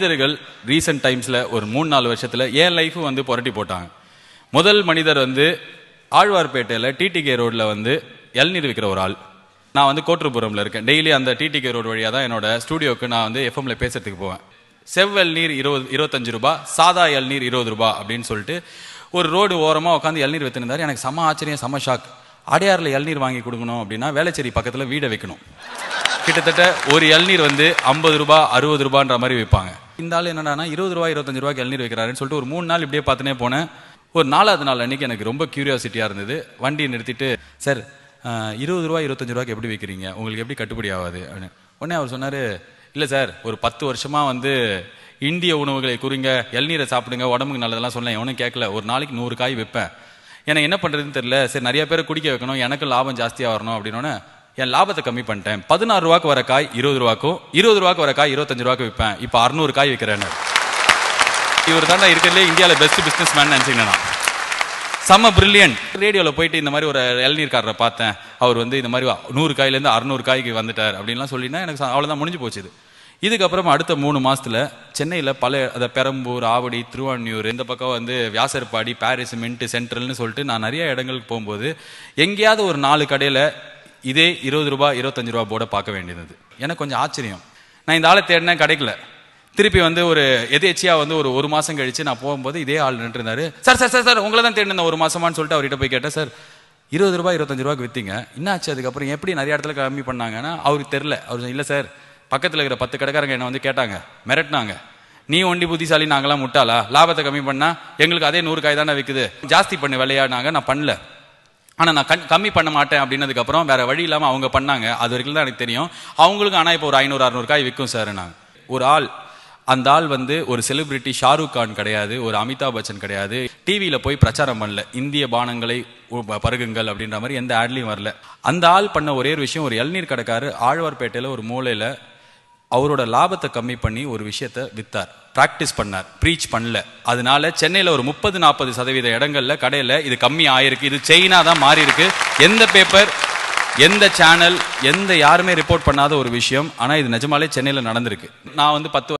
மனிதர்கள் ரீசெண்ட் டைம்ஸில் ஒரு மூணு நாலு வருஷத்தில் என் லைஃப் வந்து புரட்டி போட்டாங்க. முதல் மனிதர் வந்து ஆழ்வார்பேட்டையில் டிடிகே ரோட்டில் வந்து இளநீர் விற்கிற ஒரு ஆள். நான் வந்து கோட்டுப்புறம்ல இருக்கேன். டெய்லி அந்த டிடிகே ரோடு வழியாக தான் என்னோட ஸ்டூடியோக்கு நான் வந்து எஃப்எம்ல பேசுறதுக்கு போவேன். செவ்வல் நீர் இருபது இருபத்தஞ்சு ரூபாய் சாதா இளநீர் இருபது ரூபாய் அப்படின்னு சொல்லிட்டு ஒரு ரோடு ஓரமாக உட்காந்து இளநீர் வித்துருந்தாரு எனக்கு செம ஆச்சரியம் செம ஷாக் அடையாறில் இளநீர் வாங்கி கொடுக்கணும் அப்படின்னா வேளச்சேரி பக்கத்தில் வீடை வைக்கணும். கிட்டத்தட்ட ஒரு இளநீர் வந்து ஐம்பது ரூபா அறுபது ரூபான்ற மாதிரி விற்பாங்க இந்த ஆள் என்னடானா இருபது ரூபாய் இருபத்தஞ்சு ரூபாய்க்கு இளநீர் வைக்கிறாருன்னு சொல்லிட்டு ஒரு மூணு நாள் இப்படியே பார்த்துனே போனேன். ஒரு நாலாவது நாள் அன்னைக்கு எனக்கு ரொம்ப க்யூரியாசிட்டியாக இருந்தது. வண்டியை நிறுத்திட்டு சார் இருபது ரூபாய் இருபத்தஞ்சு ரூபாய்க்கு எப்படி விற்கிறீங்க உங்களுக்கு எப்படி கட்டுப்படி ஆகாது? அப்படின்னு. உடனே அவர் சொன்னார் இல்லை சார் ஒரு பத்து வருஷமாக வந்து இந்திய உணவுகளை குறிங்க இளநீரை சாப்பிடுங்க உடம்புக்கு நல்லதெல்லாம் சொன்னேன் எவனும் கேட்கல ஒரு நாளைக்கு நூறு காய் வைப்பேன். எனக்கு என்ன பண்ணுறதுன்னு தெரியல. சரி நிறைய பேரை குடிக்க வைக்கணும். எனக்கு லாபம் ஜாஸ்தியாக வரணும் அப்படின்னோடனே என் லாபத்தை கம்மி பண்ணிட்டேன். பதினாறு ரூபாய்க்கு வர காய் இருபது ரூபாக்கும் இருபது ரூபாய்க்கு வர காய் இருபத்தஞ்சு ரூபாய்க்கு விற்பேன். இப்போ அறுநூறு காய் விற்கிறேன்னு இவர் தான் இருக்கிறதுலே இந்தியாவில் பெஸ்ட் பிஸ்னஸ் மேன் நினைச்சீங்க செம்ம பிரில்லியன்ட் ரேடியோவில் போயிட்டு இந்த மாதிரி ஒரு இளநீர்காரரை பார்த்தேன். அவர் வந்து இந்த மாதிரி நூறு காயிலேருந்து அறுநூறு காய்க்கு வந்துட்டார். அப்படின்லாம் சொல்லினா எனக்கு அவ்வளோதான் முடிஞ்சு போச்சு இதுக்கப்புறம் அடுத்த மூணு மாதத்தில் சென்னையில் பல அதை பெரம்பூர் ஆவடி திருவான்மியூர் இந்த பக்கம் வந்து வியாசர்பாடி பாரிஸ் மின்ட்டு சென்ட்ரல்னு சொல்லிட்டு நான் நிறைய இடங்களுக்கு போகும்போது எங்கேயாவது ஒரு நாலு கடையில் இதே இருபது ரூபாய் இருபத்தஞ்சு ரூபா போர்டை பார்க்க வேண்டியது. எனக்கு கொஞ்சம் ஆச்சரியம். நான் இந்த ஆளை தேடினேன் கிடைக்கல. திருப்பி வந்து ஒரு எதேச்சியாக வந்து ஒரு ஒரு மாதம் கழித்து நான் போகும்போது இதே ஆள் நின்றுருந்தாரு. சார் சார் சார் சார் உங்களை தான் தேடினேன் ஒரு மாசமான்னு சொல்லிட்டு அவர்கிட்ட போய் கேட்டேன் சார் இருபது ரூபாய் இருபத்தஞ்சு ரூபாய்க்கு விற்றீங்க என்னாச்சு அதுக்கப்புறம்? எப்படி நிறைய இடத்துல கம்மி பண்ணாங்கன்னா அவருக்கு தெரில அவர் இல்லை சார் பக்கத்தில் இருக்கிற பத்து கடைக்காரங்க என்னை வந்து கேட்டாங்க மிரட்டினாங்க. நீ ஒண்டி புத்திசாலி நாங்களாம் முட்டாளா? லாபத்தை கம்மி பண்ணால் எங்களுக்கு அதே நூறு காய் தானே விற்குது ஜாஸ்தி பண்ணு விளையாடினாங்க நான் பண்ணல. ஆனால் நான் கண்- கம்மி பண்ண மாட்டேன் அப்படின்னதுக்கப்புறம் வேறு வழி இல்லாமல் அவங்க பண்ணாங்க. அது வரைக்கும் தான் எனக்கு தெரியும். அவங்களுக்கும் ஆனால் இப்போ ஒரு ஐநூறு அறநூறுக்காய் விற்கும் சார் நாங்கள் ஒரு ஆள் அந்த ஆள் வந்து ஒரு செலிபிரிட்டி ஷாருக் கான் கிடையாது ஒரு அமிதாப் பச்சன் கிடையாது. டிவியில் போய் பிரச்சாரம் பண்ணல. இந்திய பானங்களை பருகுங்கள் அப்படின்ற மாதிரி எந்த ஆட்லையும் வரல. அந்த ஆள் பண்ண ஒரே ஒரு விஷயம் ஒரு இளநீர் கடைக்காரர் ஆழ்வார்பேட்டையில் ஒரு மூலையில் அவரோட லாபத்தை கம்மி பண்ணி ஒரு விஷயத்த வித்தார். ப்ராக்டிஸ் பண்ணார். ப்ரீச் பண்ணல. அதனால சென்னையில் ஒரு முப்பது நாற்பது சதவீத இடங்களில் கடையில் இது கம்மி ஆயிருக்கு. இது செயினாக தான் மாறி இருக்கு எந்த பேப்பர் எந்த சேனல் எந்த யாருமே ரிப்போர்ட் பண்ணாத ஒரு விஷயம். ஆனால் இது நிஜமாலே சென்னையில் நடந்திருக்கு. நான் வந்து பத்து